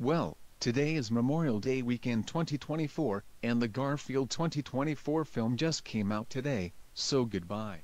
Well, today is Memorial Day weekend 2024, and the Garfield 2024 film just came out today, so goodbye.